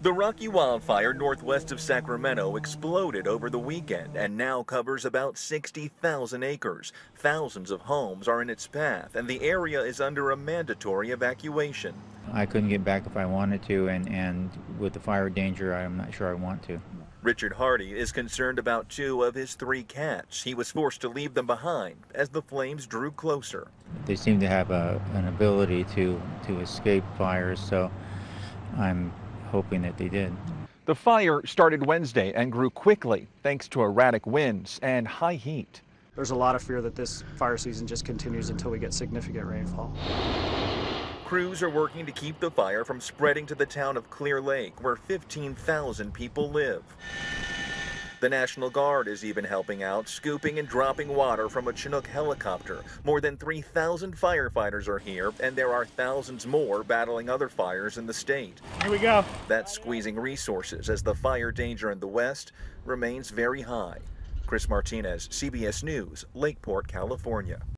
The Rocky wildfire northwest of Sacramento exploded over the weekend and now covers about 60,000 acres. Thousands of homes are in its path, and the area is under a mandatory evacuation. I couldn't get back if I wanted to, and, and with the fire danger, I'm not sure I want to. Richard Hardy is concerned about two of his three cats. He was forced to leave them behind as the flames drew closer. They seem to have a, an ability to, to escape fires, so I'm hoping that they did. The fire started Wednesday and grew quickly thanks to erratic winds and high heat. There's a lot of fear that this fire season just continues until we get significant rainfall. Crews are working to keep the fire from spreading to the town of Clear Lake, where 15,000 people live. The National Guard is even helping out, scooping and dropping water from a Chinook helicopter. More than 3,000 firefighters are here, and there are thousands more battling other fires in the state. Here we go. That's squeezing resources as the fire danger in the west remains very high. Chris Martinez, CBS News, Lakeport, California.